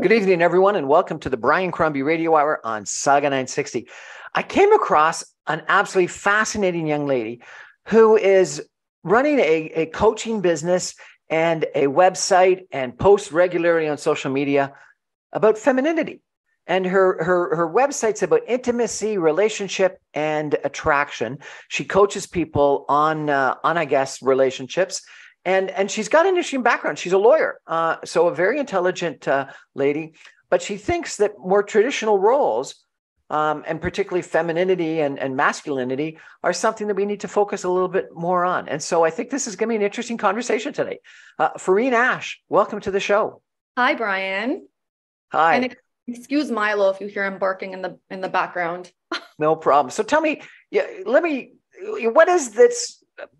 Good evening, everyone, and welcome to the Brian Crombie Radio Hour on Sauga 960. I came across an absolutely fascinating young lady who is running a, a coaching business and a website and posts regularly on social media about femininity. And her, her, her website's about intimacy, relationship, and attraction. She coaches people on, uh, on I guess, relationships and and she's got an interesting background. She's a lawyer, uh, so a very intelligent uh, lady. But she thinks that more traditional roles, um, and particularly femininity and, and masculinity, are something that we need to focus a little bit more on. And so I think this is going to be an interesting conversation today. Uh, Fareen Ash, welcome to the show. Hi, Brian. Hi. And excuse Milo if you hear him barking in the in the background. no problem. So tell me, yeah, let me. What is this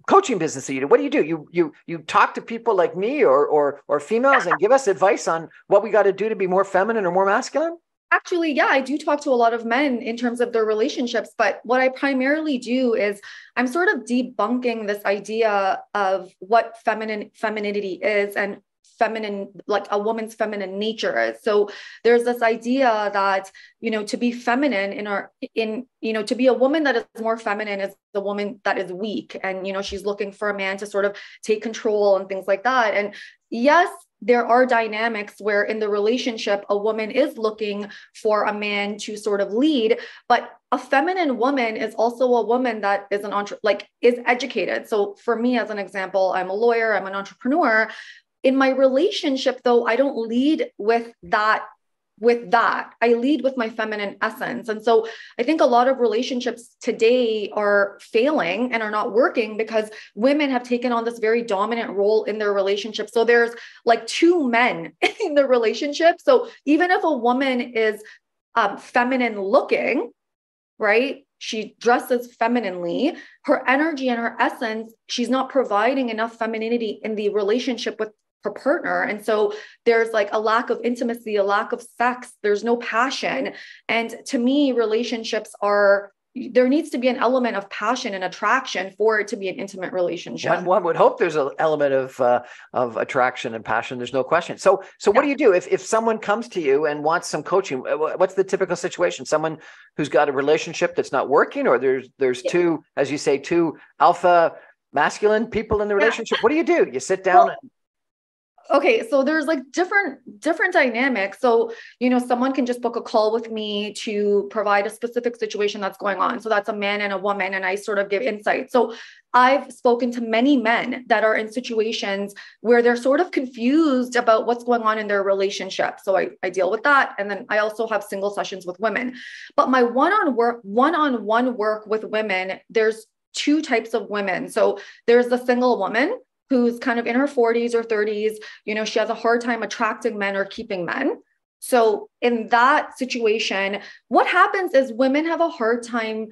coaching business that you do. What do you do? You you you talk to people like me or or or females and give us advice on what we got to do to be more feminine or more masculine? Actually yeah i do talk to a lot of men in terms of their relationships but what i primarily do is i'm sort of debunking this idea of what feminine femininity is and feminine like a woman's feminine nature is. So there's this idea that you know to be feminine in our in you know to be a woman that is more feminine is the woman that is weak. And you know she's looking for a man to sort of take control and things like that. And yes there are dynamics where in the relationship a woman is looking for a man to sort of lead but a feminine woman is also a woman that is an entre- like is educated. So for me as an example i'm a lawyer i'm an entrepreneur in my relationship though i don't lead with that with that. I lead with my feminine essence. And so i think a lot of relationships today are failing and are not working because women have taken on this very dominant role in their relationship. So there's like two men in the relationship. So even if a woman is um, feminine looking right she dresses femininely her energy and her essence she's not providing enough femininity in the relationship with her partner. And so there's like a lack of intimacy, a lack of sex, there's no passion. And to me, relationships are there needs to be an element of passion and attraction for it to be an intimate relationship. One, one would hope there's an element of uh, of attraction and passion. There's no question. So, so what do you do if if someone comes to you and wants some coaching? What's the typical situation? Someone who's got a relationship that's not working, or there's there's yeah. two, as you say, two alpha masculine people in the relationship. Yeah. What do you do? You sit down. Well, and- okay so there's like different different dynamics. So you know someone can just book a call with me to provide a specific situation that's going on. So that's a man and a woman and i sort of give insight. So i've spoken to many men that are in situations where they're sort of confused about what's going on in their relationship. So i, I deal with that and then i also have single sessions with women. But my one-on work one-on-one work with women there's two types of women. So there's the single woman who's kind of in her 40s or 30s, you know, she has a hard time attracting men or keeping men. So, in that situation, what happens is women have a hard time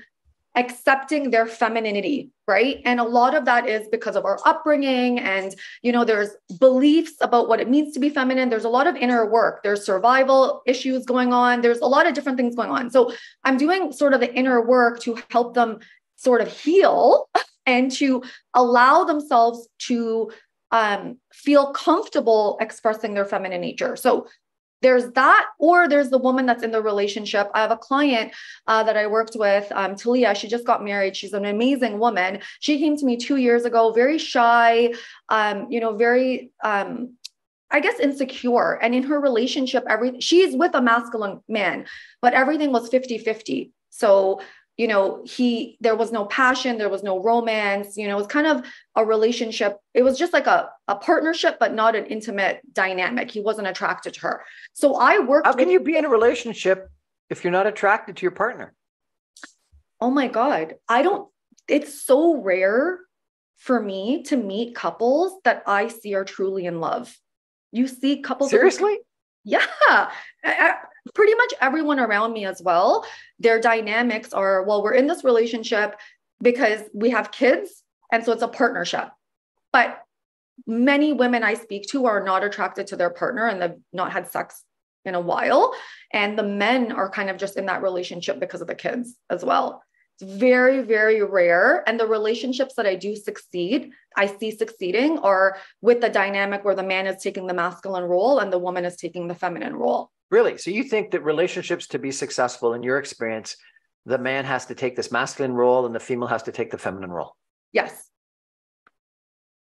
accepting their femininity, right? And a lot of that is because of our upbringing and, you know, there's beliefs about what it means to be feminine. There's a lot of inner work. There's survival issues going on. There's a lot of different things going on. So, I'm doing sort of the inner work to help them sort of heal and to allow themselves to um, feel comfortable expressing their feminine nature. So there's that, or there's the woman that's in the relationship. I have a client uh, that I worked with, um, Talia. She just got married. She's an amazing woman. She came to me two years ago, very shy, um, you know, very, um, I guess, insecure. And in her relationship, every she's with a masculine man, but everything was 50 50. So you know he there was no passion there was no romance you know it was kind of a relationship. It was just like a, a partnership but not an intimate dynamic. He wasn't attracted to her. So i worked how can with, you be in a relationship if you're not attracted to your partner? Oh my god. I don't it's so rare for me to meet couples that i see are truly in love. You see couples seriously? Yeah pretty much everyone around me as well their dynamics are well we're in this relationship because we have kids and so it's a partnership. But many women i speak to are not attracted to their partner and they've not had sex in a while. And the men are kind of just in that relationship because of the kids as well. It's very very rare. And the relationships that i do succeed i see succeeding are with the dynamic where the man is taking the masculine role and the woman is taking the feminine role Really? So you think that relationships to be successful in your experience, the man has to take this masculine role and the female has to take the feminine role? Yes.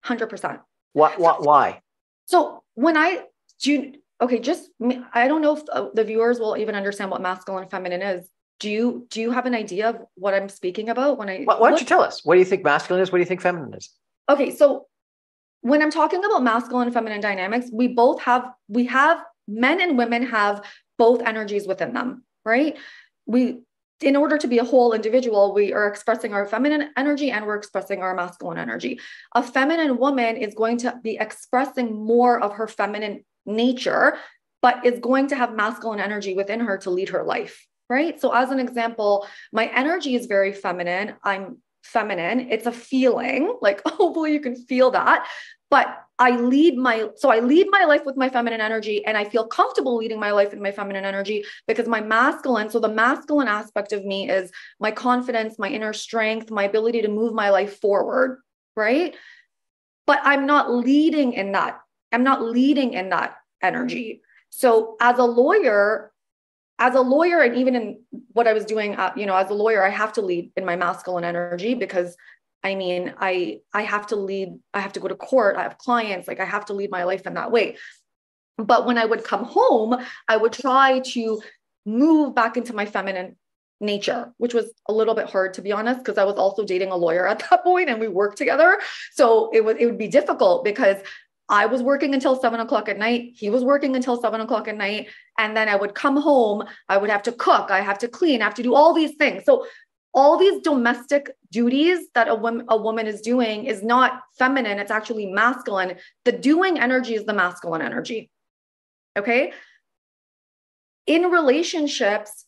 100%. What, what, why? So when I do, you, okay, just I don't know if uh, the viewers will even understand what masculine and feminine is. Do you do you have an idea of what I'm speaking about when I? Why, why don't you tell us? What do you think masculine is? What do you think feminine is? Okay, so when I'm talking about masculine and feminine dynamics, we both have we have men and women have both energies within them, right? We in order to be a whole individual, we are expressing our feminine energy and we're expressing our masculine energy. A feminine woman is going to be expressing more of her feminine nature, but is going to have masculine energy within her to lead her life, right? So, as an example, my energy is very feminine. I'm feminine. It's a feeling, like hopefully you can feel that. But I lead my so I lead my life with my feminine energy and I feel comfortable leading my life with my feminine energy because my masculine so the masculine aspect of me is my confidence, my inner strength, my ability to move my life forward, right? But I'm not leading in that. I'm not leading in that energy. So as a lawyer, as a lawyer and even in what I was doing, uh, you know, as a lawyer, I have to lead in my masculine energy because I mean, I I have to lead, I have to go to court, I have clients, like I have to lead my life in that way. But when I would come home, I would try to move back into my feminine nature, which was a little bit hard to be honest, because I was also dating a lawyer at that point and we worked together. So it was it would be difficult because I was working until seven o'clock at night. He was working until seven o'clock at night. And then I would come home. I would have to cook. I have to clean. I have to do all these things. So all these domestic duties that a woman, a woman is doing is not feminine, it's actually masculine. The doing energy is the masculine energy. Okay. In relationships,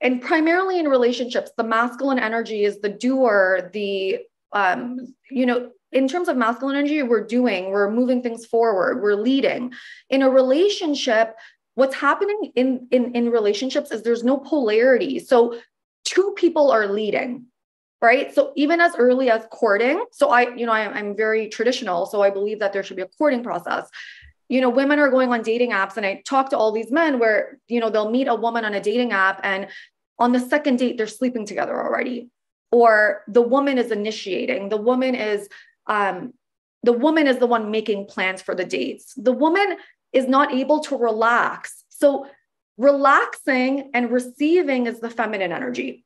and primarily in relationships, the masculine energy is the doer, the, um, you know, in terms of masculine energy, we're doing, we're moving things forward, we're leading. In a relationship, what's happening in, in, in relationships is there's no polarity. So two people are leading right? So even as early as courting so i you know I, i'm very traditional so i believe that there should be a courting process. You know women are going on dating apps and i talk to all these men where you know they'll meet a woman on a dating app and on the second date they're sleeping together already. Or the woman is initiating. The woman is um the woman is the one making plans for the dates. The woman is not able to relax. So Relaxing and receiving is the feminine energy.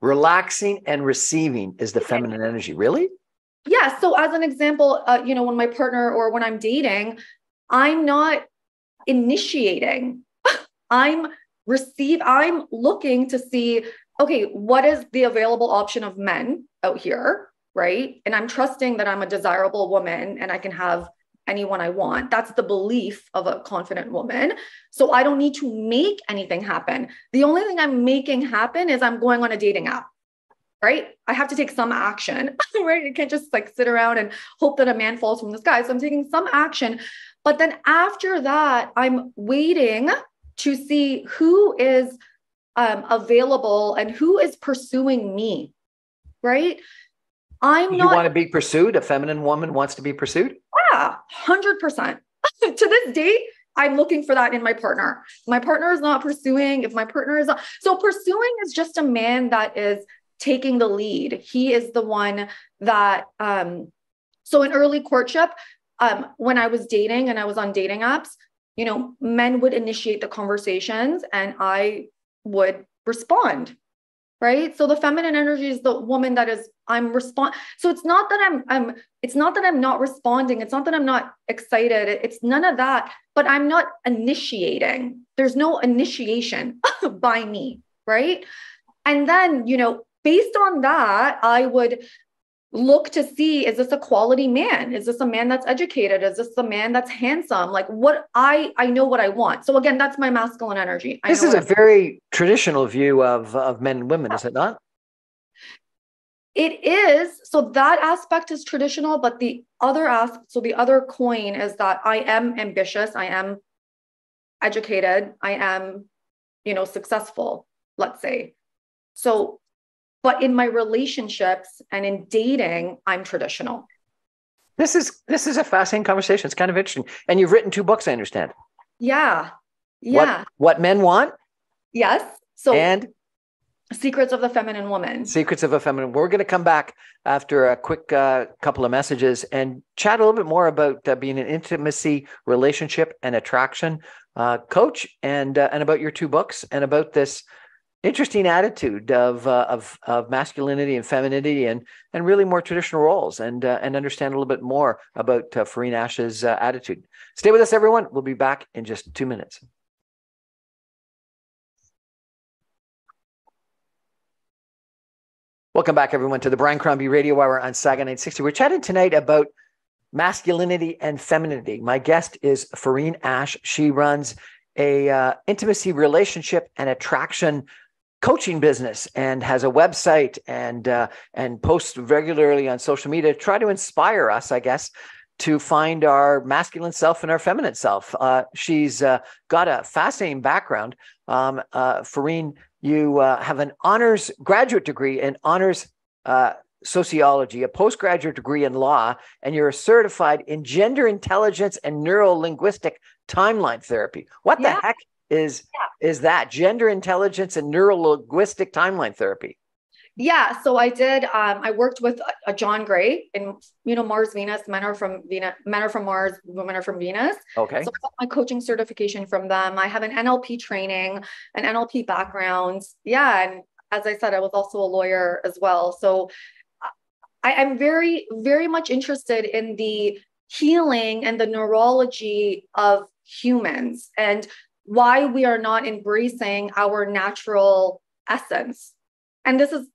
Relaxing and receiving is the feminine energy. Really? Yeah. So, as an example, uh, you know, when my partner or when I'm dating, I'm not initiating. I'm receive. I'm looking to see, okay, what is the available option of men out here, right? And I'm trusting that I'm a desirable woman and I can have anyone I want. That's the belief of a confident woman. So I don't need to make anything happen. The only thing I'm making happen is I'm going on a dating app. Right? I have to take some action, right? I can't just like sit around and hope that a man falls from the sky. So I'm taking some action. But then after that, I'm waiting to see who is um, available and who is pursuing me. Right? I'm you not. You want to be pursued? A feminine woman wants to be pursued? Yeah, 100%. to this date, I'm looking for that in my partner. My partner is not pursuing. If my partner is not, so pursuing is just a man that is taking the lead. He is the one that, um, so in early courtship, um, when I was dating and I was on dating apps, you know, men would initiate the conversations and I would respond right? So the feminine energy is the woman that is i'm respond so it's not that i'm i'm it's not that i'm not responding it's not that i'm not excited it's none of that but i'm not initiating. There's no initiation by me right? And then you know based on that i would look to see is this a quality man? Is this a man that's educated? Is this a man that's handsome? Like what i i know what i want. So again that's my masculine energy. I this is a very traditional view of of men and women is it not? It is. So that aspect is traditional but the other aspect so the other coin is that i am ambitious. I am educated. I am you know successful let's say. So but in my relationships and in dating i'm traditional this is this is a fascinating conversation it's kind of interesting and you've written two books i understand yeah Yeah. What, what men want. Yes. So and secrets of the feminine woman. Secrets of a feminine. We're going to come back after a quick uh, couple of messages and chat a little bit more about uh, being an intimacy, relationship, and attraction uh, coach, and uh, and about your two books, and about this interesting attitude of uh, of of masculinity and femininity, and and really more traditional roles, and uh, and understand a little bit more about uh, Fareen Ash's attitude. Stay with us, everyone. We'll be back in just two minutes. Welcome back, everyone, to the Brian Crombie Radio Hour on Sauga 960. We're chatting tonight about masculinity and femininity. My guest is Fareen Ash. She runs a uh, intimacy, relationship, and attraction coaching business and has a website and uh, and posts regularly on social media to try to inspire us, I guess, to find our masculine self and our feminine self. Uh, she's uh, got a fascinating background. Um, uh, Fareen you uh, have an honors graduate degree in honors uh, sociology, a postgraduate degree in law, and you're certified in gender intelligence and neuro linguistic timeline therapy. What yeah. the heck is yeah. is that? Gender intelligence and neuro linguistic timeline therapy. Yeah, so I did. Um, I worked with a, a John Gray, and you know Mars Venus. Men are from Venus. Men are from Mars. Women are from Venus. Okay. So I got my coaching certification from them. I have an NLP training, an NLP background. Yeah, and as I said, I was also a lawyer as well. So I, I'm very, very much interested in the healing and the neurology of humans and why we are not embracing our natural essence. And this is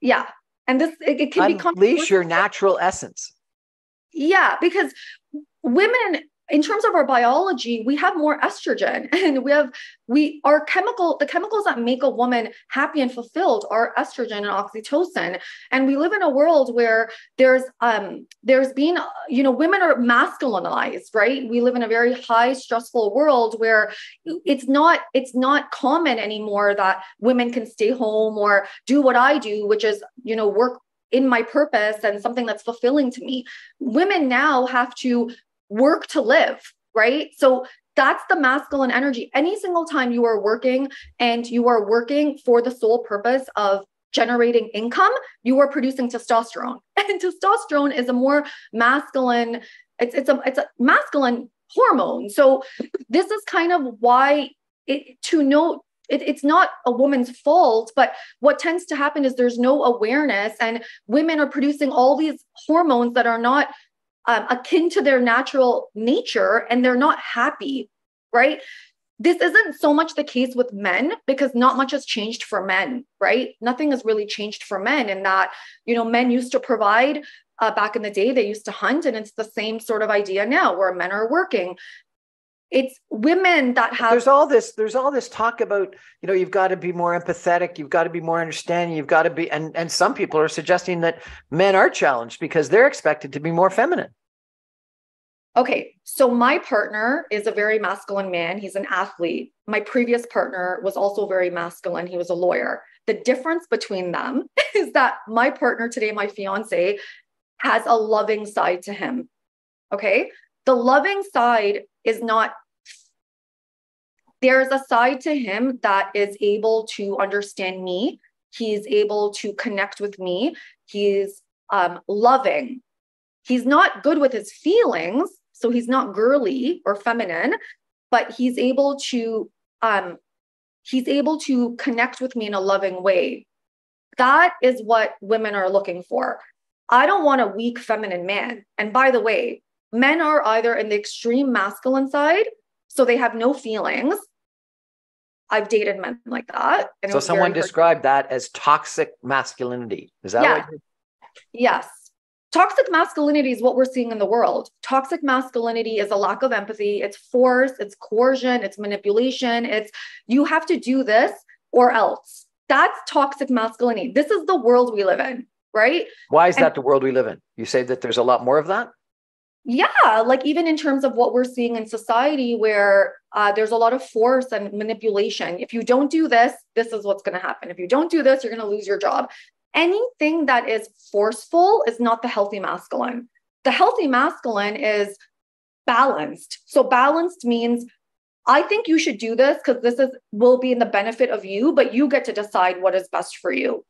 yeah. And this it, it can unleash your natural essence. Yeah, because women in terms of our biology, we have more estrogen and we have we our chemical the chemicals that make a woman happy and fulfilled are estrogen and oxytocin. And we live in a world where there's um there's been you know women are masculinized, right? We live in a very high stressful world where it's not it's not common anymore that women can stay home or do what I do, which is you know work in my purpose and something that's fulfilling to me. Women now have to work to live, right? So that's the masculine energy. Any single time you are working and you are working for the sole purpose of generating income, you are producing testosterone. And testosterone is a more masculine, it's it's a it's a masculine hormone. So this is kind of why it to know it, it's not a woman's fault, but what tends to happen is there's no awareness, and women are producing all these hormones that are not um, akin to their natural nature and they're not happy, right? This isn't so much the case with men because not much has changed for men, right? Nothing has really changed for men in that, you know, men used to provide uh, back in the day, they used to hunt, and it's the same sort of idea now where men are working it's women that have there's all this there's all this talk about you know you've got to be more empathetic you've got to be more understanding you've got to be and and some people are suggesting that men are challenged because they're expected to be more feminine. Okay so my partner is a very masculine man he's an athlete. My previous partner was also very masculine he was a lawyer. The difference between them is that my partner today my fiance has a loving side to him okay the loving side is not there's a side to him that is able to understand me. He's able to connect with me. He's um, loving. He's not good with his feelings so he's not girly or feminine but he's able to um, he's able to connect with me in a loving way. That is what women are looking for. I don't want a weak feminine man. And by the way men are either in the extreme masculine side, so they have no feelings. I've dated men like that. so someone described that as toxic masculinity. Is that yeah. Yes. Toxic masculinity is what we're seeing in the world. Toxic masculinity is a lack of empathy, it's force, it's coercion, it's manipulation, it's you have to do this or else. That's toxic masculinity. This is the world we live in, right? Why is and, that the world we live in? You say that there's a lot more of that? Yeah like even in terms of what we're seeing in society where uh, there's a lot of force and manipulation. If you don't do this this is what's going to happen. If you don't do this you're going to lose your job. Anything that is forceful is not the healthy masculine. The healthy masculine is balanced. So balanced means I think you should do this because this is will be in the benefit of you, but you get to decide what is best for you.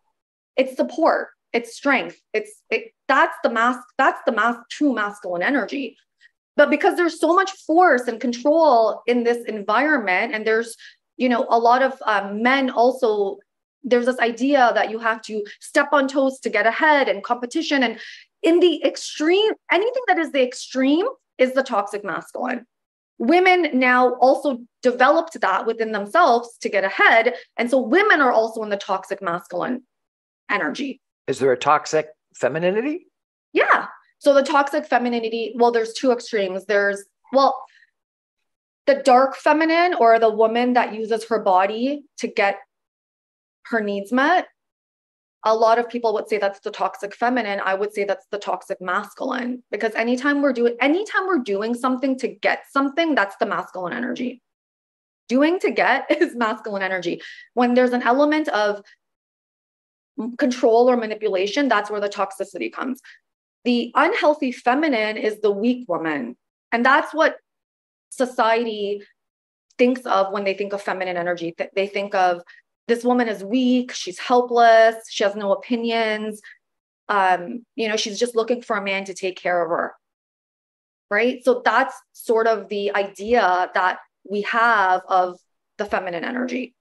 It's support, it's strength, it's it, that's the mask, that's the mask true masculine energy. But because there's so much force and control in this environment, and there's you know a lot of um, men also there's this idea that you have to step on toes to get ahead and competition. And in the extreme anything that is the extreme is the toxic masculine. Women now also developed that within themselves to get ahead. And so women are also in the toxic masculine energy. Is there a toxic femininity? Yeah. So the toxic femininity well there's two extremes. There's well the dark feminine or the woman that uses her body to get her needs met a lot of people would say that's the toxic feminine. I would say that's the toxic masculine because anytime we're doing anytime we're doing something to get something that's the masculine energy. Doing to get is masculine energy. When there's an element of control or manipulation that's where the toxicity comes. The unhealthy feminine is the weak woman. And that's what society thinks of when they think of feminine energy. They think of this woman is weak she's helpless she has no opinions. Um you know she's just looking for a man to take care of her. Right? So that's sort of the idea that we have of the feminine energy.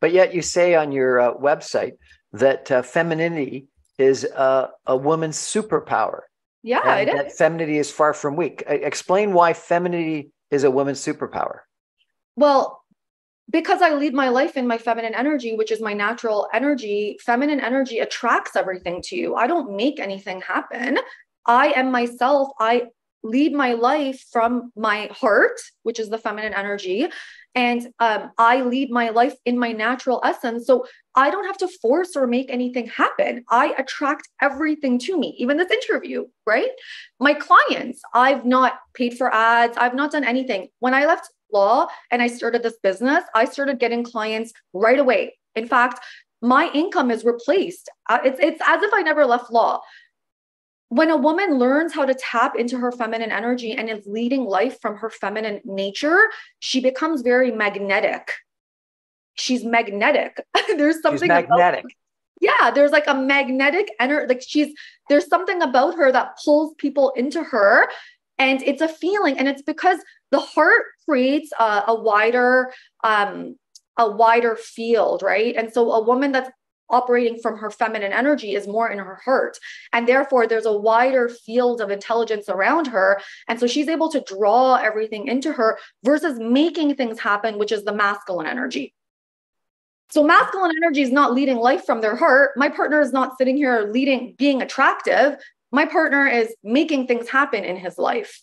But yet you say on your uh, website that uh, femininity is uh, a woman's superpower yeah and that femininity is far from weak explain why femininity is a woman's superpower well because I lead my life in my feminine energy, which is my natural energy, feminine energy attracts everything to you. I don't make anything happen. I am myself. I lead my life from my heart, which is the feminine energy. And um, I lead my life in my natural essence. So I don't have to force or make anything happen. I attract everything to me, even this interview, right? My clients, I've not paid for ads, I've not done anything. When I left law and I started this business, I started getting clients right away. In fact, my income is replaced. Uh, it's, it's as if I never left law. When a woman learns how to tap into her feminine energy and is leading life from her feminine nature, she becomes very magnetic. She's magnetic. there's something she's magnetic. yeah, there's like a magnetic energy. Like she's there's something about her that pulls people into her and it's a feeling and it's because the heart creates a, a wider um, a wider field right and so a woman that's operating from her feminine energy is more in her heart. And therefore there's a wider field of intelligence around her. And so she's able to draw everything into her versus making things happen which is the masculine energy. So masculine energy is not leading life from their heart. My partner is not sitting here leading being attractive. My partner is making things happen in his life.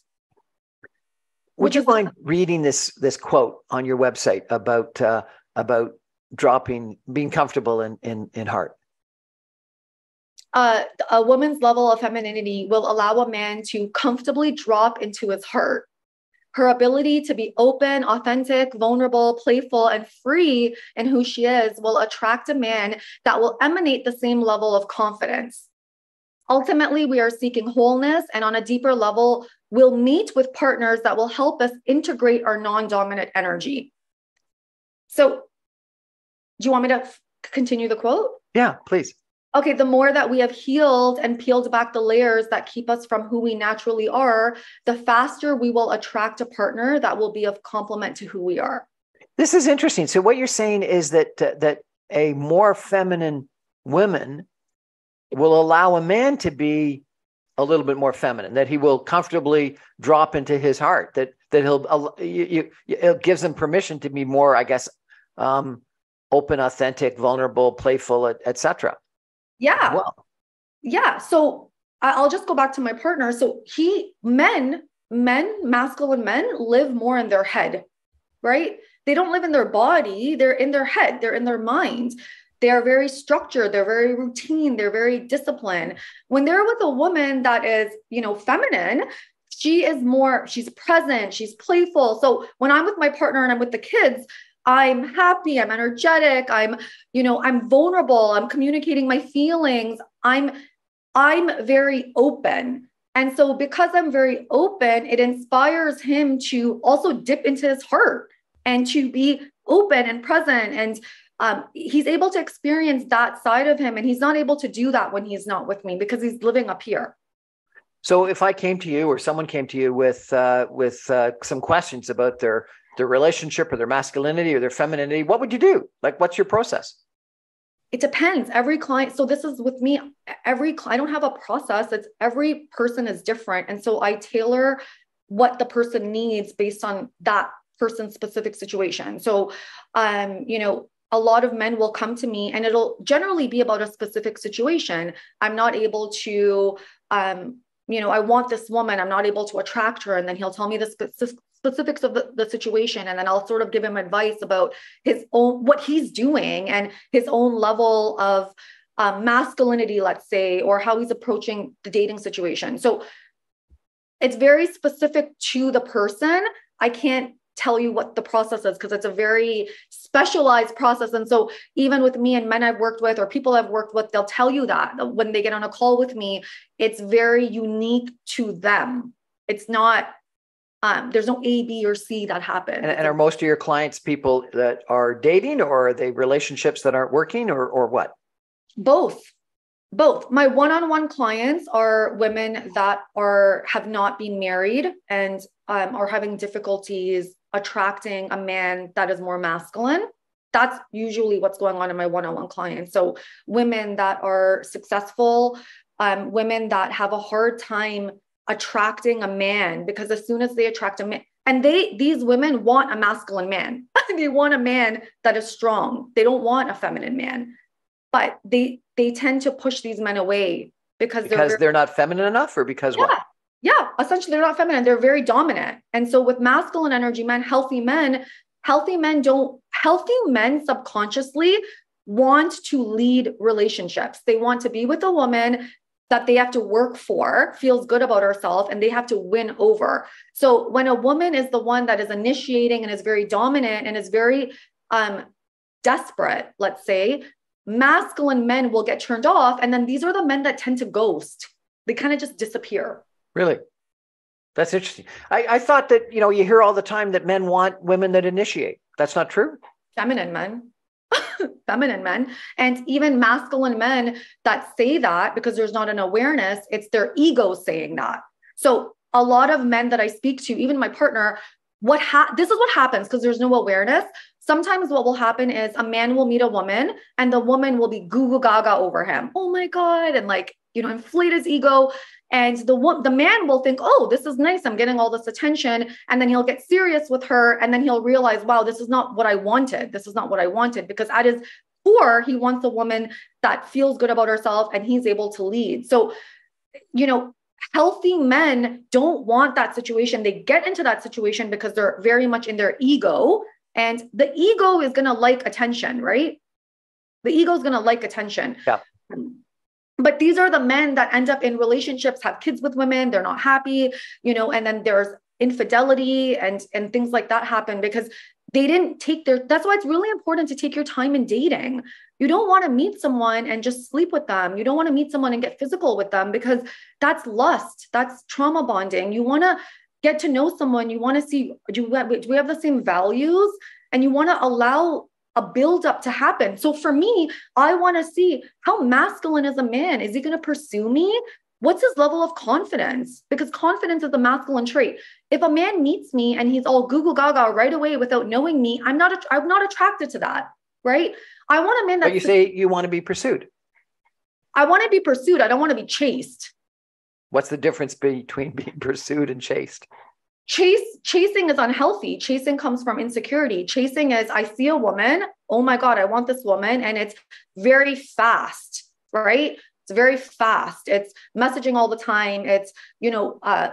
Would you mind reading this this quote on your website about uh, about dropping, being comfortable in in in heart? Uh, a woman's level of femininity will allow a man to comfortably drop into his heart. Her ability to be open, authentic, vulnerable, playful, and free in who she is will attract a man that will emanate the same level of confidence. Ultimately, we are seeking wholeness and on a deeper level, we'll meet with partners that will help us integrate our non dominant energy. So, do you want me to f- continue the quote? Yeah, please. Okay, the more that we have healed and peeled back the layers that keep us from who we naturally are, the faster we will attract a partner that will be of complement to who we are. This is interesting. So what you're saying is that uh, that a more feminine woman will allow a man to be a little bit more feminine, that he will comfortably drop into his heart, that that he'll you, you, it gives him permission to be more, I guess, um, open, authentic, vulnerable, playful, etc. Yeah. Well. Yeah. So I'll just go back to my partner. So he men, men, masculine men live more in their head, right? They don't live in their body, they're in their head, they're in their mind they are very structured they're very routine they're very disciplined when they're with a woman that is you know feminine she is more she's present she's playful so when i'm with my partner and i'm with the kids i'm happy i'm energetic i'm you know i'm vulnerable i'm communicating my feelings i'm i'm very open. And so because i'm very open it inspires him to also dip into his heart and to be open and present. And um, he's able to experience that side of him and he's not able to do that when he's not with me because he's living up here. So if i came to you or someone came to you with uh, with uh, some questions about their their relationship or their masculinity or their femininity what would you do? Like what's your process? It depends. Every client so this is with me every i don't have a process. It's every person is different. And so i tailor what the person needs based on that person's specific situation. So um you know a lot of men will come to me and it'll generally be about a specific situation. I'm not able to um you know i want this woman. I'm not able to attract her. And then he'll tell me the specific specifics of the, the situation and then i'll sort of give him advice about his own what he's doing and his own level of um, masculinity let's say or how he's approaching the dating situation so it's very specific to the person i can't tell you what the process is because it's a very specialized process. And so, even with me and men I've worked with or people I've worked with, they'll tell you that when they get on a call with me, it's very unique to them. It's not, um, there's no A, B, or C that happen. And, and, are most of your clients people that are dating or are they relationships that aren't working or, or what? Both both my one-on-one clients are women that are have not been married and um, are having difficulties attracting a man that is more masculine that's usually what's going on in my one-on-one clients so women that are successful um, women that have a hard time attracting a man because as soon as they attract a man and they these women want a masculine man. They want a man that is strong. They don't want a feminine man. But they they tend to push these men away because, because they're, they're not feminine enough or because yeah, what yeah essentially they're not feminine. They're very dominant. And so with masculine energy men healthy men healthy men don't healthy men subconsciously want to lead relationships. They want to be with a woman that they have to work for feels good about herself and they have to win over so when a woman is the one that is initiating and is very dominant and is very um desperate let's say masculine men will get turned off and then these are the men that tend to ghost they kind of just disappear Really? That's interesting. I, I thought that, you know, you hear all the time that men want women that initiate. That's not true. Feminine men. feminine men. And even masculine men that say that because there's not an awareness it's their ego saying that. So a lot of men that i speak to even my partner what ha- this is what happens because there's no awareness. Sometimes what will happen is a man will meet a woman and the woman will be goo gaga over him. Oh my god. And like you know inflate his ego and the the man will think oh this is nice i'm getting all this attention and then he'll get serious with her and then he'll realize wow this is not what i wanted. This is not what i wanted because at his core he wants a woman that feels good about herself and he's able to lead. So you know healthy men don't want that situation. They get into that situation because they're very much in their ego and the ego is going to like attention right? The ego is going to like attention. Yeah um, but these are the men that end up in relationships have kids with women they're not happy you know and then there's infidelity and and things like that happen because they didn't take their that's why it's really important to take your time in dating. You don't want to meet someone and just sleep with them. You don't want to meet someone and get physical with them because that's lust that's trauma bonding. You want to get to know someone you want to see do we, have, do we have the same values? And you want to allow a buildup to happen. So for me, I want to see how masculine is a man. Is he going to pursue me? What's his level of confidence? Because confidence is a masculine trait. If a man meets me and he's all Google Gaga right away without knowing me, I'm not. I'm not attracted to that. Right? I want a man that. But you say you want to be pursued. I want to be pursued. I don't want to be chased. What's the difference between being pursued and chased? Chase chasing is unhealthy. Chasing comes from insecurity. Chasing is i see a woman oh my god i want this woman and it's very fast right? It's very fast. It's messaging all the time. It's you know uh,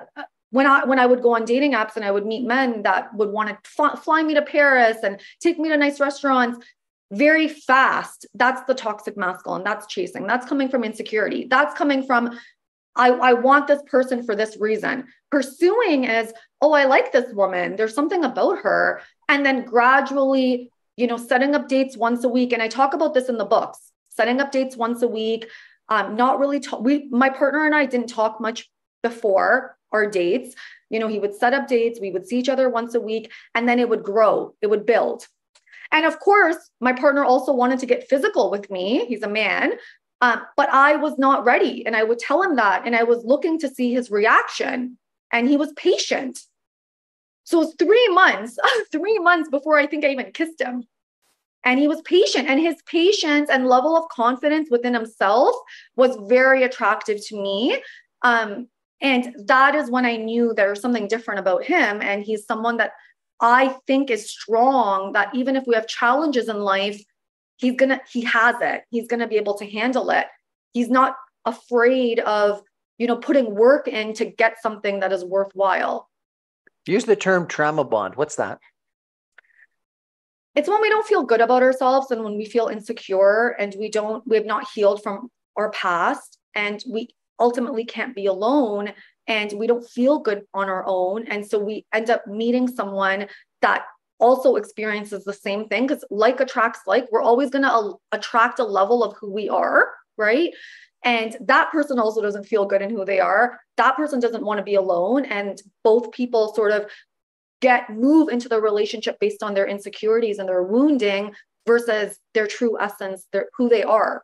when I when I would go on dating apps and I would meet men that would want to fly, fly me to Paris and take me to nice restaurants very fast. That's the toxic masculine. That's chasing. That's coming from insecurity. That's coming from I, I want this person for this reason. Pursuing is, oh, I like this woman. There's something about her. And then gradually, you know, setting up dates once a week. And I talk about this in the books, setting up dates once a week. Um, not really talk. We, my partner and I didn't talk much before our dates. You know, he would set up dates, we would see each other once a week, and then it would grow, it would build. And of course, my partner also wanted to get physical with me. He's a man. Um, but I was not ready. And I would tell him that. And I was looking to see his reaction. And he was patient. So it was three months, three months before I think I even kissed him. And he was patient. And his patience and level of confidence within himself was very attractive to me. Um, and that is when I knew there was something different about him. And he's someone that I think is strong, that even if we have challenges in life, he's gonna, he has it. He's gonna be able to handle it. He's not afraid of, you know, putting work in to get something that is worthwhile. Use the term trauma bond. What's that? It's when we don't feel good about ourselves and when we feel insecure and we don't, we have not healed from our past and we ultimately can't be alone and we don't feel good on our own. And so we end up meeting someone that also experiences the same thing because like attracts like we're always going to uh, attract a level of who we are right and that person also doesn't feel good in who they are that person doesn't want to be alone and both people sort of get move into the relationship based on their insecurities and their wounding versus their true essence their who they are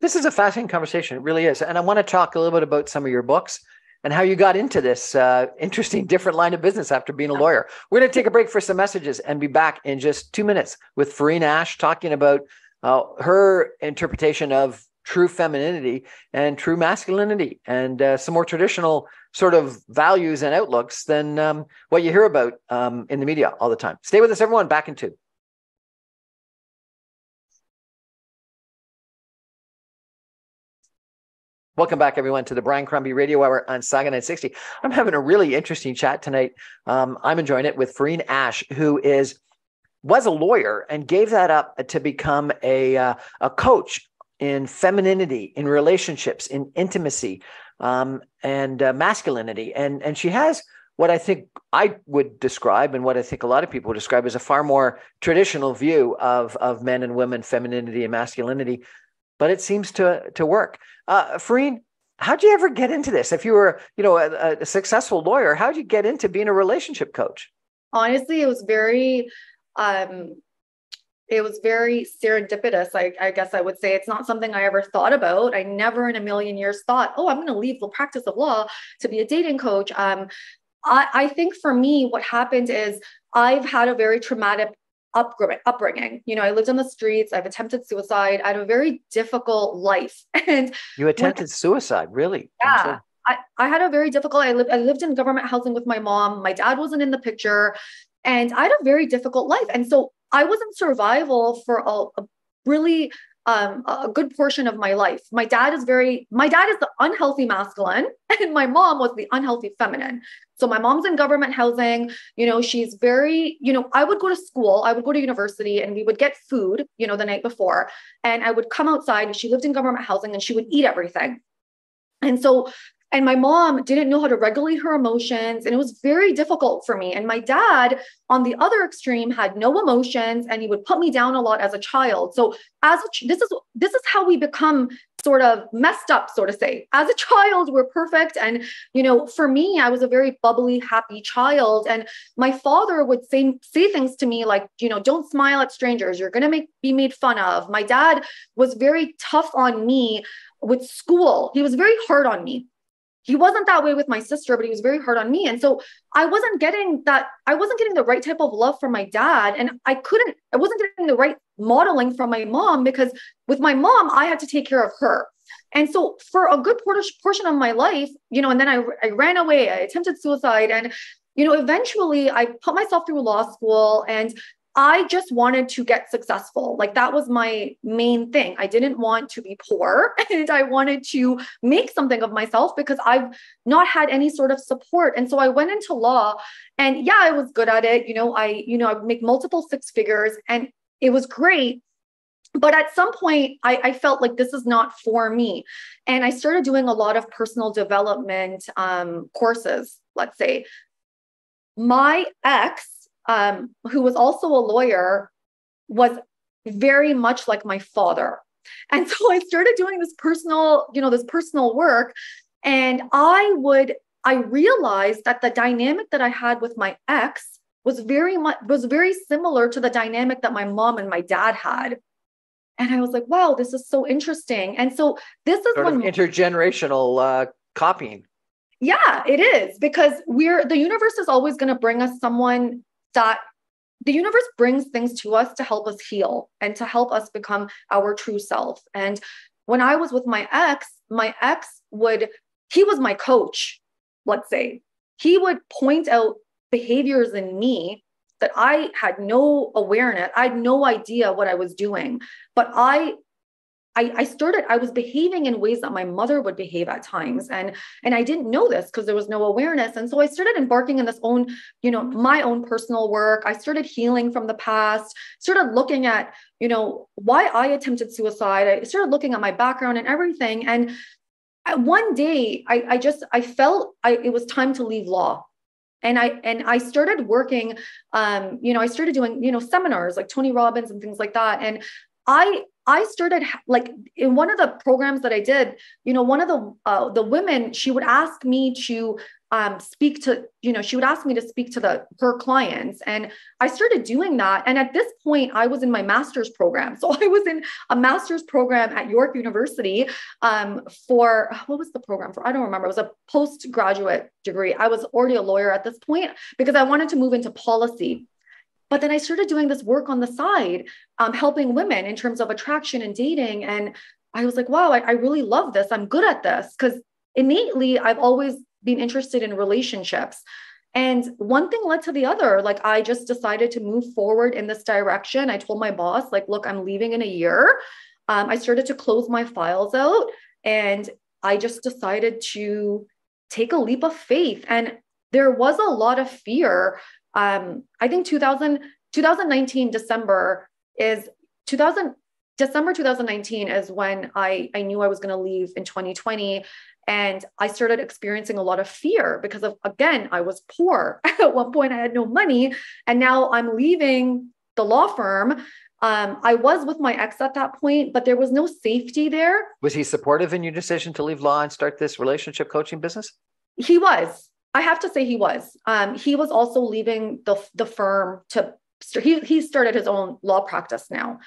this is a fascinating conversation. It really is. And I want to talk a little bit about some of your books and how you got into this uh, interesting, different line of business after being a lawyer. We're going to take a break for some messages and be back in just two minutes with Fareen Ash talking about uh, her interpretation of true femininity and true masculinity and uh, some more traditional sort of values and outlooks than um, what you hear about um, in the media all the time. Stay with us, everyone. Back in two. Welcome back, everyone, to the Brian Crombie Radio Hour on Sauga 960. I'm having a really interesting chat tonight. Um, I'm enjoying it with Fareen Ash, who is was a lawyer and gave that up to become a uh, a coach in femininity, in relationships, in intimacy, um, and uh, masculinity. And and she has what I think I would describe, and what I think a lot of people would describe, as a far more traditional view of of men and women, femininity and masculinity but it seems to to work. Uh, Fareen, how'd you ever get into this? If you were, you know, a, a successful lawyer, how'd you get into being a relationship coach? Honestly, it was very, um, it was very serendipitous. I, I guess I would say it's not something I ever thought about. I never in a million years thought, oh, I'm going to leave the practice of law to be a dating coach. Um, I, I think for me, what happened is I've had a very traumatic upbringing. You know, I lived on the streets. I've attempted suicide. I had a very difficult life. And you attempted when, suicide, really? Yeah. I, I had a very difficult, I lived, I lived in government housing with my mom. My dad wasn't in the picture and I had a very difficult life. And so I was in survival for a, a really um, a good portion of my life. My dad is very, my dad is the unhealthy masculine, and my mom was the unhealthy feminine. So my mom's in government housing. You know, she's very, you know, I would go to school, I would go to university, and we would get food, you know, the night before. And I would come outside, and she lived in government housing, and she would eat everything. And so and my mom didn't know how to regulate her emotions. And it was very difficult for me. And my dad, on the other extreme, had no emotions and he would put me down a lot as a child. So as a, this is this is how we become sort of messed up, so to say. As a child, we're perfect. And, you know, for me, I was a very bubbly, happy child. And my father would say, say things to me like, you know, don't smile at strangers. You're going to make be made fun of. My dad was very tough on me with school. He was very hard on me he wasn't that way with my sister but he was very hard on me. And so i wasn't getting that i wasn't getting the right type of love from my dad. And i couldn't i wasn't getting the right modeling from my mom because with my mom i had to take care of her. And so for a good portion of my life you know and then i, I ran away i attempted suicide. And you know eventually i put myself through law school and I just wanted to get successful. Like that was my main thing. I didn't want to be poor and I wanted to make something of myself because I've not had any sort of support. And so I went into law and yeah, I was good at it. You know, I, you know, I make multiple six figures and it was great. But at some point, I, I felt like this is not for me. And I started doing a lot of personal development um, courses, let's say. My ex um, who was also a lawyer, was very much like my father. And so I started doing this personal, you know, this personal work. And I would, I realized that the dynamic that I had with my ex was very much was very similar to the dynamic that my mom and my dad had. And I was like, wow, this is so interesting. And so this is sort when intergenerational uh, copying. Yeah, it is because we're the universe is always going to bring us someone that the universe brings things to us to help us heal and to help us become our true self. And when I was with my ex, my ex would, he was my coach, let's say. He would point out behaviors in me that I had no awareness. I had no idea what I was doing, but I I, I started, I was behaving in ways that my mother would behave at times. And, and I didn't know this because there was no awareness. And so I started embarking in this own, you know, my own personal work. I started healing from the past, started looking at, you know, why I attempted suicide. I started looking at my background and everything. And one day I, I just, I felt I, it was time to leave law and i and i started working um you know i started doing you know seminars like tony robbins and things like that and i I started like in one of the programs that I did, you know, one of the uh, the women, she would ask me to um, speak to, you know, she would ask me to speak to the her clients, and I started doing that. And at this point, I was in my master's program, so I was in a master's program at York University um, for what was the program for? I don't remember. It was a postgraduate degree. I was already a lawyer at this point because I wanted to move into policy. But then I started doing this work on the side, um, helping women in terms of attraction and dating. And I was like, wow, I, I really love this. I'm good at this because innately I've always been interested in relationships. And one thing led to the other. Like I just decided to move forward in this direction. I told my boss, like, look, I'm leaving in a year. Um, I started to close my files out and I just decided to take a leap of faith. And there was a lot of fear um, I think 2000, 2019 December is 2000 December 2019 is when I I knew I was going to leave in 2020 and I started experiencing a lot of fear because of again I was poor at one point I had no money and now I'm leaving the law firm um, I was with my ex at that point, but there was no safety there. Was he supportive in your decision to leave law and start this relationship coaching business? He was. I have to say he was. Um, he was also leaving the the firm to he he started his own law practice now.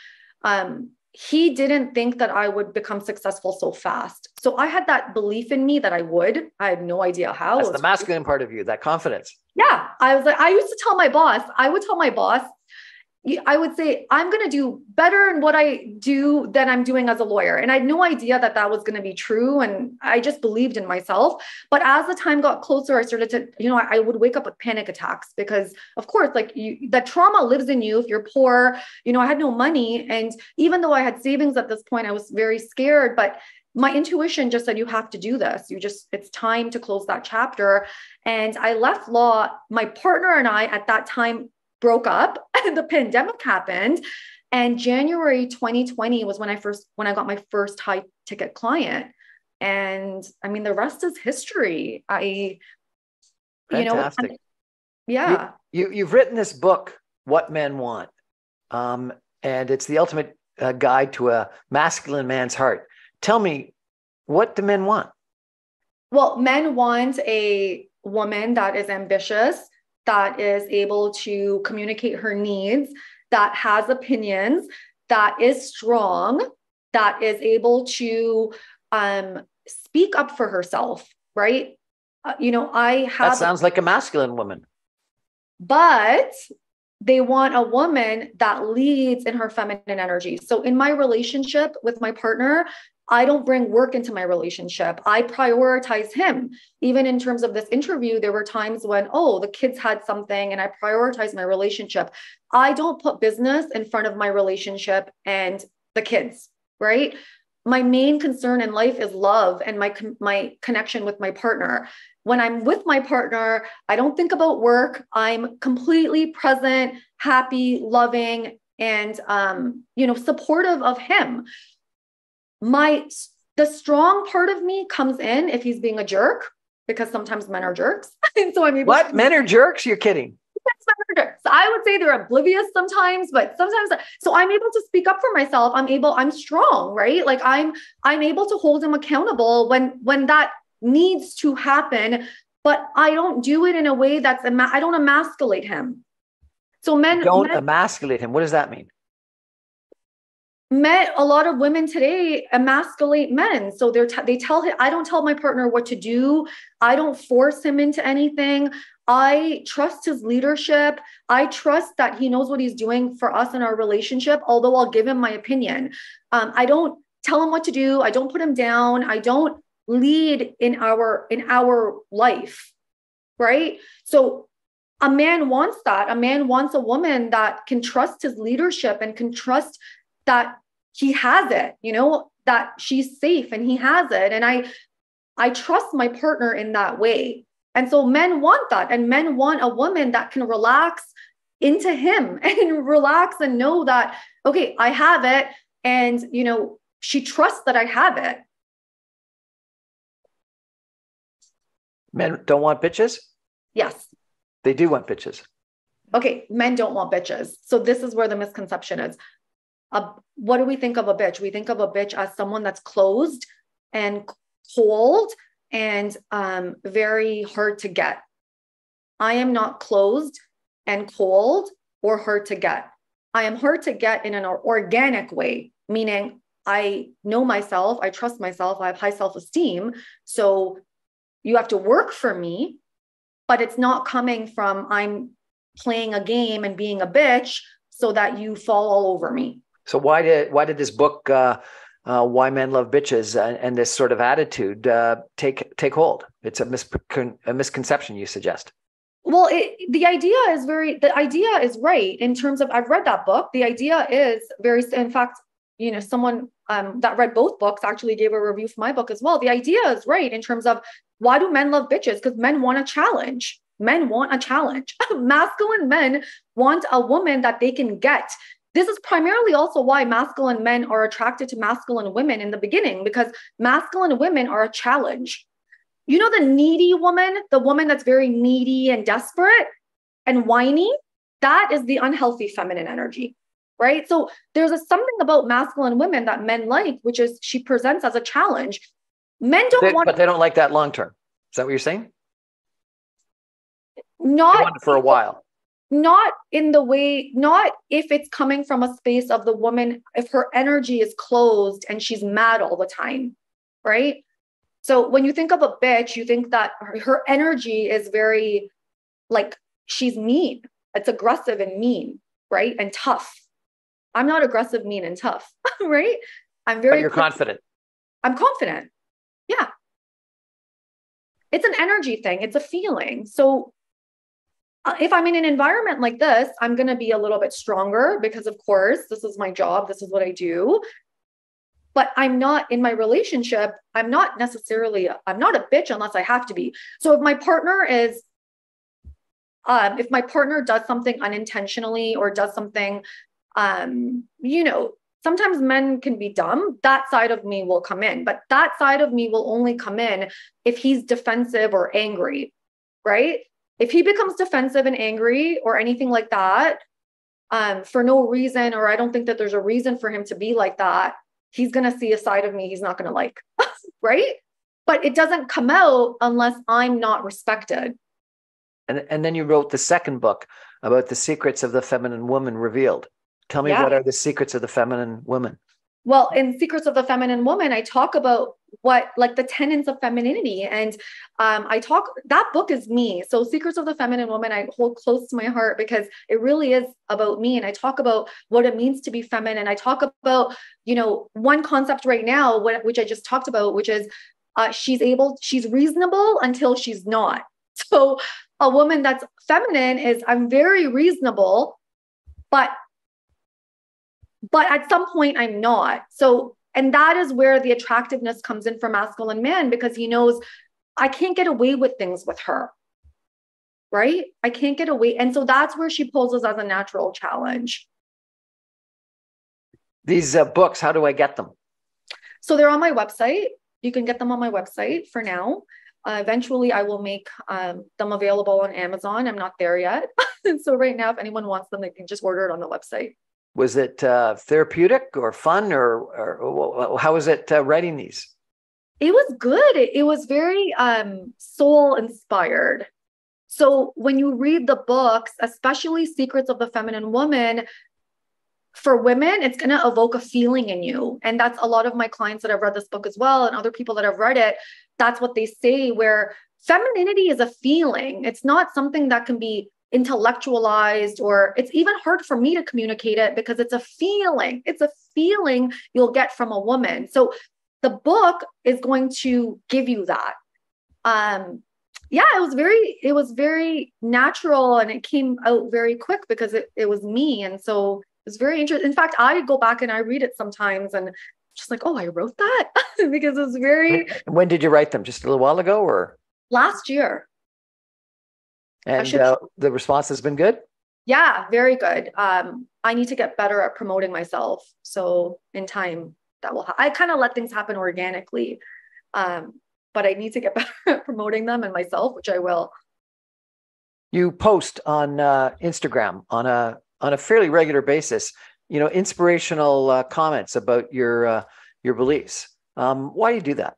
Um, he didn't think that I would become successful so fast. So I had that belief in me that I would. I had no idea how. That's the masculine part of you, that confidence. Yeah. I was like, I used to tell my boss, I would tell my boss, I would say, I'm going to do better in what I do than I'm doing as a lawyer. And I had no idea that that was going to be true. And I just believed in myself. But as the time got closer, I started to, you know, I, I would wake up with panic attacks because, of course, like you, that trauma lives in you if you're poor. You know, I had no money. And even though I had savings at this point, I was very scared. But my intuition just said you have to do this you just it's time to close that chapter and i left law my partner and i at that time broke up and the pandemic happened. And january 2020 was when i first when i got my first high ticket client. And i mean the rest is history. I Fantastic. you know yeah you, you you've written this book what men want. Um, and it's the ultimate uh, guide to a masculine man's heart. Tell me what do men want? Well men want a woman that is ambitious that is able to communicate her needs, that has opinions, that is strong, that is able to um, speak up for herself, right? Uh, you know, I have. That sounds like a masculine woman. But they want a woman that leads in her feminine energy. So in my relationship with my partner, I don't bring work into my relationship. I prioritize him. Even in terms of this interview, there were times when, oh, the kids had something and I prioritize my relationship. I don't put business in front of my relationship and the kids, right? My main concern in life is love and my my connection with my partner. When I'm with my partner, I don't think about work. I'm completely present, happy, loving, and um, you know, supportive of him my the strong part of me comes in if he's being a jerk because sometimes men are jerks. and so I'm able What? To- men are jerks? You're kidding. So I would say they're oblivious sometimes, but sometimes so I'm able to speak up for myself. I'm able, I'm strong, right? Like I'm I'm able to hold him accountable when when that needs to happen but I don't do it in a way that's I don't emasculate him. So men don't men, emasculate him. What does that mean? Met a lot of women today emasculate men. So they're t- they tell him, I don't tell my partner what to do. I don't force him into anything. I trust his leadership. I trust that he knows what he's doing for us in our relationship, although I'll give him my opinion. Um, I don't tell him what to do. I don't put him down. I don't lead in our in our life. Right? So a man wants that. A man wants a woman that can trust his leadership and can trust that he has it, you know, that she's safe and he has it. And I I trust my partner in that way. And so men want that. And men want a woman that can relax into him and relax and know that, okay, I have it. And, you know, she trusts that I have it. Men don't want bitches? Yes. They do want bitches. Okay, men don't want bitches. So this is where the misconception is. Uh, what do we think of a bitch? We think of a bitch as someone that's closed and cold and um, very hard to get. I am not closed and cold or hard to get. I am hard to get in an organic way, meaning I know myself, I trust myself, I have high self esteem. So you have to work for me, but it's not coming from I'm playing a game and being a bitch so that you fall all over me. So why did why did this book uh, uh, "Why Men Love Bitches" and, and this sort of attitude uh, take take hold? It's a, mis- a misconception you suggest. Well, it, the idea is very the idea is right in terms of I've read that book. The idea is very in fact, you know, someone um, that read both books actually gave a review for my book as well. The idea is right in terms of why do men love bitches? Because men want a challenge. Men want a challenge. Masculine men want a woman that they can get. This is primarily also why masculine men are attracted to masculine women in the beginning, because masculine women are a challenge. You know, the needy woman, the woman that's very needy and desperate and whiny, that is the unhealthy feminine energy, right? So there's a, something about masculine women that men like, which is she presents as a challenge. Men don't they, want, but they don't like that long term. Is that what you're saying? Not for a while not in the way not if it's coming from a space of the woman if her energy is closed and she's mad all the time right? So when you think of a bitch you think that her, her energy is very like she's mean. It's aggressive and mean right? And tough. I'm not aggressive mean and tough right? I'm very but you're confident. I'm confident. Yeah. It's an energy thing. It's a feeling. So if I'm in an environment like this, I'm going to be a little bit stronger because, of course, this is my job. This is what I do. But I'm not in my relationship. I'm not necessarily, I'm not a bitch unless I have to be. So if my partner is, um, if my partner does something unintentionally or does something, um, you know, sometimes men can be dumb. That side of me will come in, but that side of me will only come in if he's defensive or angry, right? If he becomes defensive and angry or anything like that um, for no reason, or I don't think that there's a reason for him to be like that, he's going to see a side of me he's not going to like. right. But it doesn't come out unless I'm not respected. And, and then you wrote the second book about the secrets of the feminine woman revealed. Tell me yeah. what are the secrets of the feminine woman? Well, in Secrets of the Feminine Woman, I talk about what like the tenets of femininity. And um, i talk that book is me. So secrets of the feminine woman i hold close to my heart because it really is about me. And i talk about what it means to be feminine. I talk about you know one concept right now which i just talked about which is uh, she's able she's reasonable until she's not. So a woman that's feminine is i'm very reasonable but but at some point I'm not. So, and that is where the attractiveness comes in for masculine men because he knows I can't get away with things with her. Right? I can't get away. And so that's where she poses as a natural challenge. These uh, books, how do I get them? So they're on my website. You can get them on my website for now. Uh, eventually, I will make um, them available on Amazon. I'm not there yet. so, right now, if anyone wants them, they can just order it on the website was it uh, therapeutic or fun or, or how was it uh, writing these it was good. It, was very um, soul inspired. So when you read the books, especially Secrets of the Feminine Woman, for women, it's going to evoke a feeling in you. And that's a lot of my clients that have read this book as well, and other people that have read it. That's what they say, where femininity is a feeling. It's not something that can be intellectualized, or it's even hard for me to communicate it because it's a feeling. It's a feeling you'll get from a woman. So the book is going to give you that. Um, yeah, it was very, it was very natural and it came out very quick because it, it was me. And so it's very interesting. In fact, I go back and I read it sometimes and just like, oh, I wrote that because it was very. When did you write them? Just a little while ago or? Last year. And should... uh, the response has been good? Yeah, very good. Um, I need to get better at promoting myself. So in time, that will, ha- I kind of let things happen organically. Um, but I need to get better at promoting them and myself, which I will. You post on uh, Instagram on a on a fairly regular basis, you know, inspirational uh, comments about your uh, your beliefs. Um, why do you do that?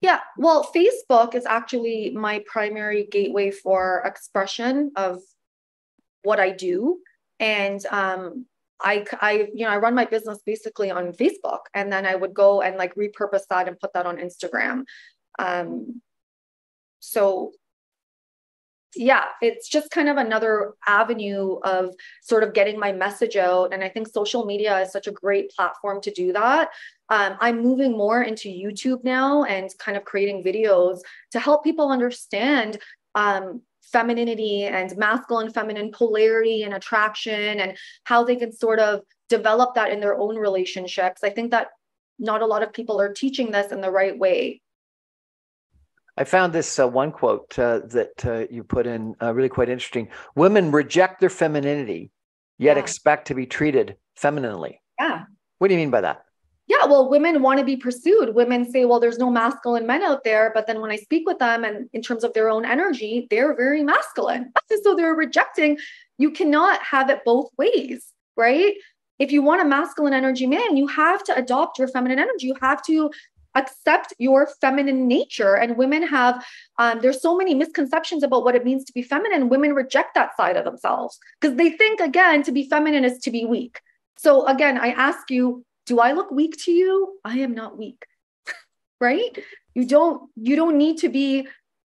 Yeah, well, Facebook is actually my primary gateway for expression of what I do, and um, I, I, you know, I run my business basically on Facebook, and then I would go and like repurpose that and put that on Instagram. Um, so yeah, it's just kind of another avenue of sort of getting my message out. And I think social media is such a great platform to do that. Um, I'm moving more into YouTube now and kind of creating videos to help people understand um, femininity and masculine feminine polarity and attraction and how they can sort of develop that in their own relationships. I think that not a lot of people are teaching this in the right way. I found this uh, one quote uh, that uh, you put in uh, really quite interesting. Women reject their femininity, yet yeah. expect to be treated femininely. Yeah. What do you mean by that? Yeah, well, women want to be pursued. Women say, well, there's no masculine men out there. But then when I speak with them and in terms of their own energy, they're very masculine. so they're rejecting. You cannot have it both ways, right? If you want a masculine energy man, you have to adopt your feminine energy. You have to accept your feminine nature. And women have um, there's so many misconceptions about what it means to be feminine. Women reject that side of themselves because they think again to be feminine is to be weak. So again i ask you do i look weak to you? I am not weak. Right? You don't you don't need to be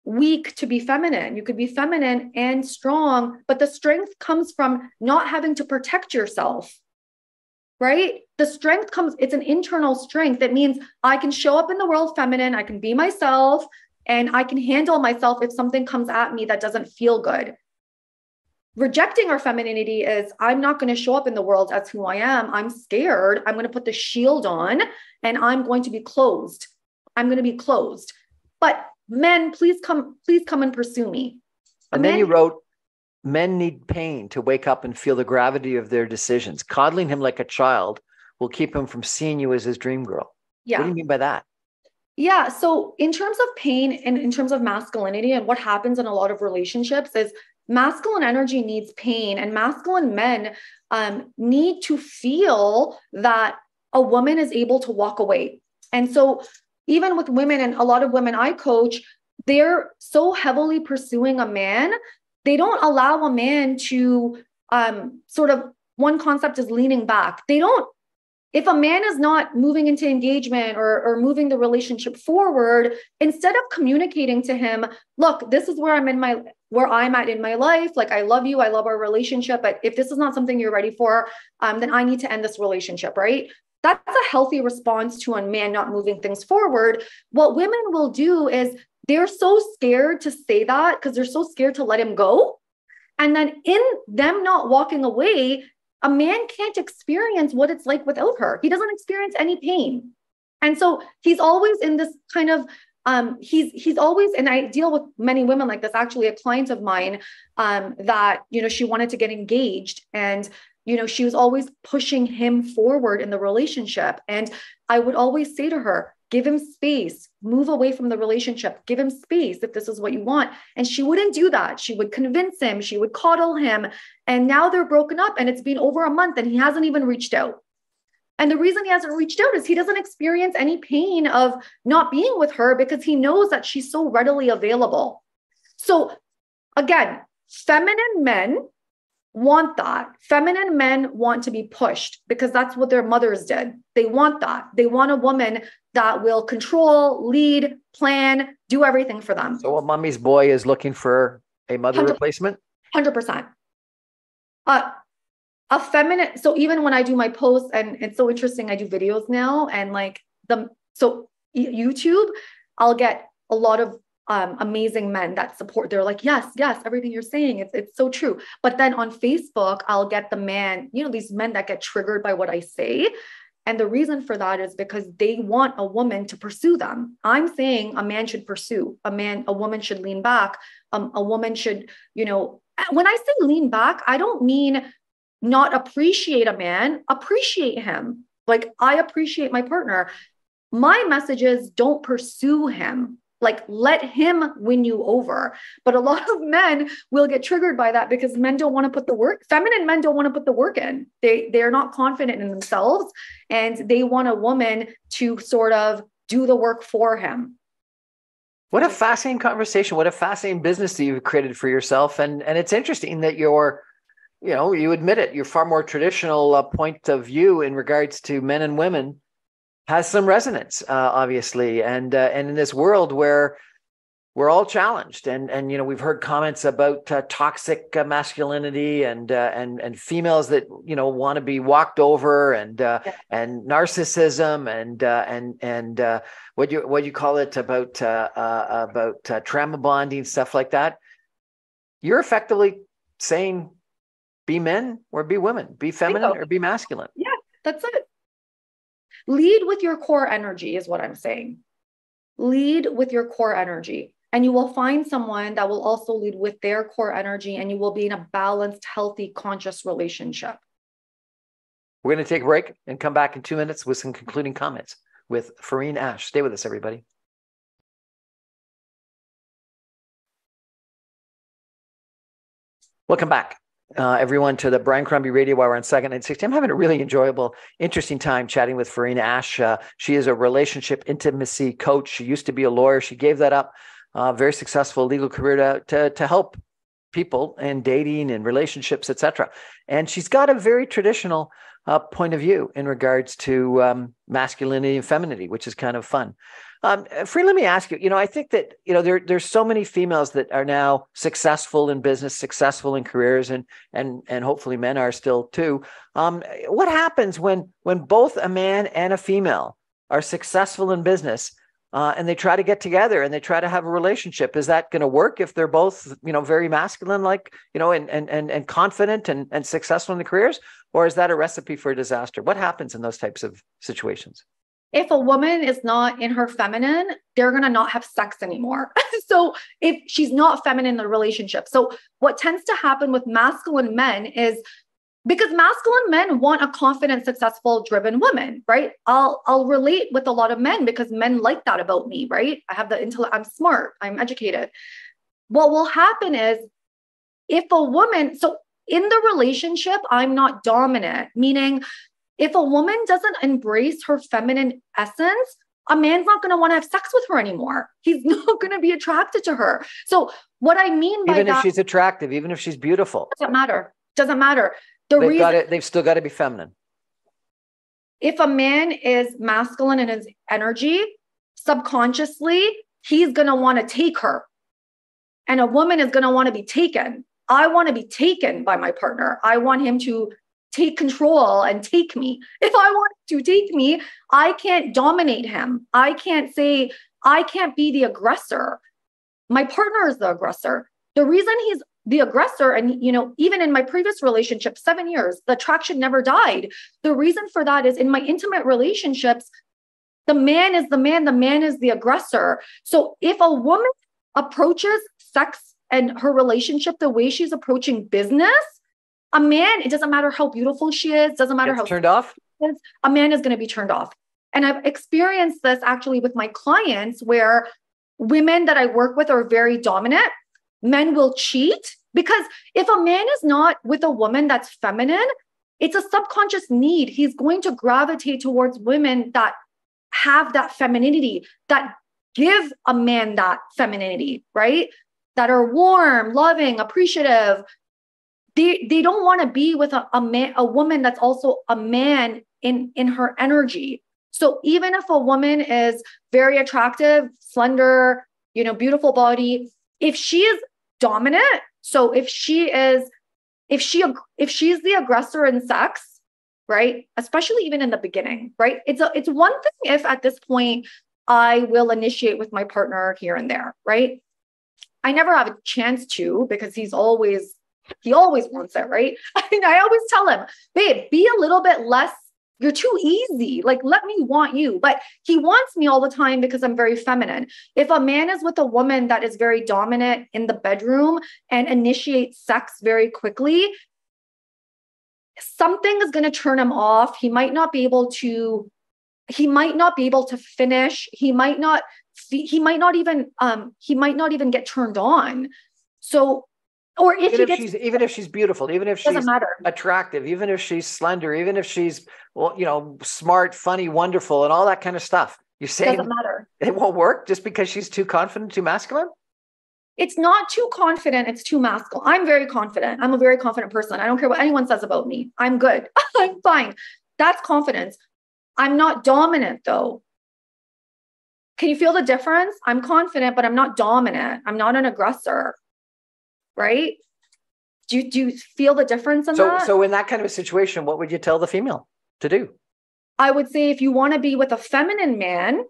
weak to be feminine. You could be feminine and strong but the strength comes from not having to protect yourself right? The strength comes, it's an internal strength. That means I can show up in the world feminine, I can be myself, and I can handle myself if something comes at me that doesn't feel good. Rejecting our femininity is I'm not going to show up in the world as who I am. I'm scared. I'm going to put the shield on and I'm going to be closed. I'm going to be closed. But men, please come, please come and pursue me. And then you wrote, men need pain to wake up and feel the gravity of their decisions. Coddling him like a child will keep him from seeing you as his dream girl. Yeah. What do you mean by that? Yeah. So, in terms of pain and in terms of masculinity, and what happens in a lot of relationships is masculine energy needs pain, and masculine men um, need to feel that a woman is able to walk away. And so, even with women, and a lot of women I coach, they're so heavily pursuing a man they don't allow a man to um, sort of one concept is leaning back. They don't, if a man is not moving into engagement or, or moving the relationship forward, instead of communicating to him, look, this is where I'm in my where I'm at in my life. Like I love you, I love our relationship, but if this is not something you're ready for, um, then I need to end this relationship, right? That's a healthy response to a man not moving things forward. What women will do is they're so scared to say that because they're so scared to let him go. And then in them not walking away, a man can't experience what it's like without her. He doesn't experience any pain. And so he's always in this kind of um, he's he's always and I deal with many women like this. Actually, a client of mine um, that you know she wanted to get engaged, and you know she was always pushing him forward in the relationship. And I would always say to her, give him space, move away from the relationship, give him space if this is what you want. And she wouldn't do that. She would convince him, she would coddle him. And now they're broken up and it's been over a month and he hasn't even reached out. And the reason he hasn't reached out is he doesn't experience any pain of not being with her because he knows that she's so readily available. So, again, feminine men want that. Feminine men want to be pushed because that's what their mothers did. They want that. They want a woman that will control, lead, plan, do everything for them. So, a mummy's boy is looking for a mother 100, replacement? 100%. Uh, a feminine so even when i do my posts and it's so interesting i do videos now and like the so youtube i'll get a lot of um, amazing men that support they're like yes yes everything you're saying it's, it's so true but then on facebook i'll get the man you know these men that get triggered by what i say and the reason for that is because they want a woman to pursue them i'm saying a man should pursue a man a woman should lean back um, a woman should you know when i say lean back i don't mean not appreciate a man, appreciate him. Like I appreciate my partner. My message is don't pursue him. Like let him win you over. But a lot of men will get triggered by that because men don't want to put the work. Feminine men don't want to put the work in. They they're not confident in themselves and they want a woman to sort of do the work for him. What a fascinating conversation. What a fascinating business that you've created for yourself. And and it's interesting that you're you know, you admit it, your far more traditional uh, point of view in regards to men and women has some resonance, uh, obviously, and uh, and in this world where we're all challenged, and and you know we've heard comments about uh, toxic uh, masculinity and uh, and and females that you know want to be walked over, and yeah. and narcissism, and and and what you what do you call it about about trauma bonding stuff like that. You're effectively saying be men or be women, be feminine or be masculine. Yeah, that's it. Lead with your core energy, is what I'm saying. Lead with your core energy. And you will find someone that will also lead with their core energy, and you will be in a balanced, healthy, conscious relationship. We're going to take a break and come back in two minutes with some concluding comments with Fareen Ash. Stay with us, everybody. Welcome back uh, everyone to the Brian Crombie Radio Hour on Sauga 960. I'm having a really enjoyable, interesting time chatting with Fareen Ash. Uh, she is a relationship intimacy coach. She used to be a lawyer. She gave that up. Uh, very successful legal career to, to, to help people in dating and relationships, etc. And she's got a very traditional uh, point of view in regards to um, masculinity and femininity, which is kind of fun. Um, Fareen, let me ask you. You know, I think that you know there there's so many females that are now successful in business, successful in careers, and and and hopefully men are still too. Um, what happens when when both a man and a female are successful in business? Uh, and they try to get together and they try to have a relationship. Is that going to work if they're both, you know, very masculine, like you know, and and and, and confident and, and successful in the careers, or is that a recipe for disaster? What happens in those types of situations? If a woman is not in her feminine, they're going to not have sex anymore. so if she's not feminine in the relationship. So what tends to happen with masculine men is because masculine men want a confident, successful, driven woman, right? I'll I'll relate with a lot of men because men like that about me, right? I have the intellect, I'm smart, I'm educated. What will happen is if a woman, so in the relationship, I'm not dominant, meaning if a woman doesn't embrace her feminine essence, a man's not going to want to have sex with her anymore. He's not going to be attracted to her. So, what I mean by even that, if she's attractive, even if she's beautiful, doesn't matter. Doesn't matter. The they've reason got it, they've still got to be feminine. If a man is masculine in his energy, subconsciously, he's going to want to take her. And a woman is going to want to be taken. I want to be taken by my partner. I want him to take control and take me. If I want to take me, I can't dominate him. I can't say, I can't be the aggressor. My partner is the aggressor. The reason he's the aggressor, and you know, even in my previous relationship, seven years, the attraction never died. The reason for that is in my intimate relationships, the man is the man, the man is the aggressor. So if a woman approaches sex and her relationship the way she's approaching business, a man, it doesn't matter how beautiful she is, doesn't matter how turned off. Is, a man is going to be turned off. And I've experienced this actually with my clients where women that I work with are very dominant. Men will cheat because if a man is not with a woman that's feminine, it's a subconscious need. He's going to gravitate towards women that have that femininity, that give a man that femininity, right? That are warm, loving, appreciative. They, they don't want to be with a, a man, a woman that's also a man in, in her energy. So even if a woman is very attractive, slender, you know, beautiful body, if she is dominant, so if she is if she if she's the aggressor in sex right especially even in the beginning right it's a it's one thing if at this point i will initiate with my partner here and there right i never have a chance to because he's always he always wants it right I, I always tell him babe be a little bit less you're too easy. Like, let me want you. But he wants me all the time because I'm very feminine. If a man is with a woman that is very dominant in the bedroom and initiates sex very quickly, something is going to turn him off. He might not be able to. He might not be able to finish. He might not. He might not even. Um. He might not even get turned on. So or if, even if gets, she's even if she's beautiful, even if she's attractive, even if she's slender, even if she's well, you know, smart, funny, wonderful, and all that kind of stuff. You're saying doesn't matter. It won't work just because she's too confident, too masculine. It's not too confident. It's too masculine. I'm very confident. I'm a very confident person. I don't care what anyone says about me. I'm good. I'm fine. That's confidence. I'm not dominant though. Can you feel the difference? I'm confident, but I'm not dominant. I'm not an aggressor right? Do you, do you feel the difference in so, that? So in that kind of a situation, what would you tell the female to do? I would say if you want to be with a feminine man,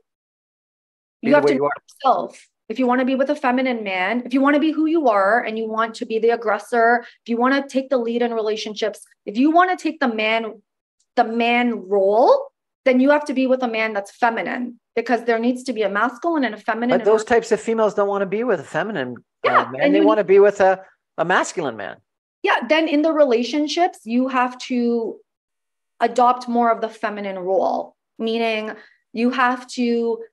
you have to know yourself. If you want to be with a feminine man, if you want to be who you are and you want to be the aggressor, if you want to take the lead in relationships, if you want to take the man, the man role, then you have to be with a man that's feminine because there needs to be a masculine and a feminine. But those types of females don't want to be with a feminine yeah, uh, man. And they want to be with a, a masculine man. Yeah. Then in the relationships, you have to adopt more of the feminine role, meaning you have to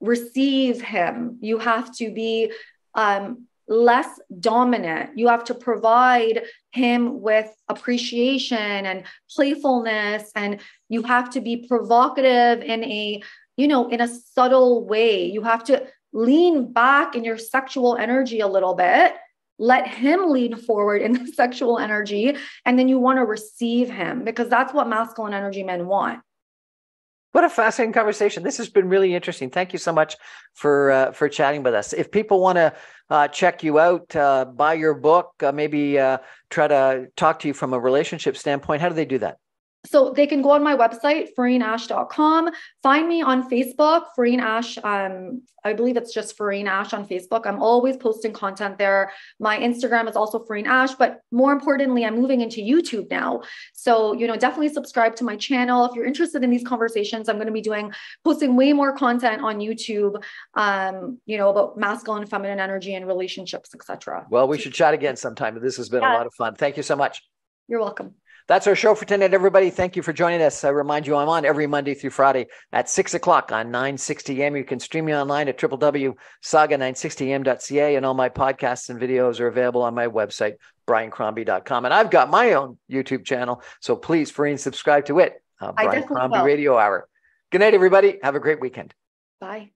receive him. You have to be um, less dominant. You have to provide him with appreciation and playfulness, and you have to be provocative in a you know in a subtle way. You have to lean back in your sexual energy a little bit. Let him lean forward in the sexual energy and then you want to receive him because that's what masculine energy men want. What a fascinating conversation. This has been really interesting. Thank you so much for uh, for chatting with us. If people want to uh, check you out uh, buy your book uh, maybe uh, try to talk to you from a relationship standpoint how do they do that so they can go on my website, fareen Find me on Facebook, Fareen Ash. Um, I believe it's just Fareen Ash on Facebook. I'm always posting content there. My Instagram is also Fareen Ash, but more importantly, I'm moving into YouTube now. So, you know, definitely subscribe to my channel. If you're interested in these conversations, I'm going to be doing, posting way more content on YouTube, um, you know, about masculine and feminine energy and relationships, etc. Well, we should chat again sometime. This has been yeah. a lot of fun. Thank you so much. You're welcome. That's our show for tonight, everybody. Thank you for joining us. I remind you, I'm on every Monday through Friday at 6 o'clock on 960 AM. You can stream me online at www.sauga960am.ca, and all my podcasts and videos are available on my website, briancrombie.com. And I've got my own YouTube channel, so please, free and subscribe to it, uh, Brian Crombie will. Radio Hour. Good night, everybody. Have a great weekend. Bye.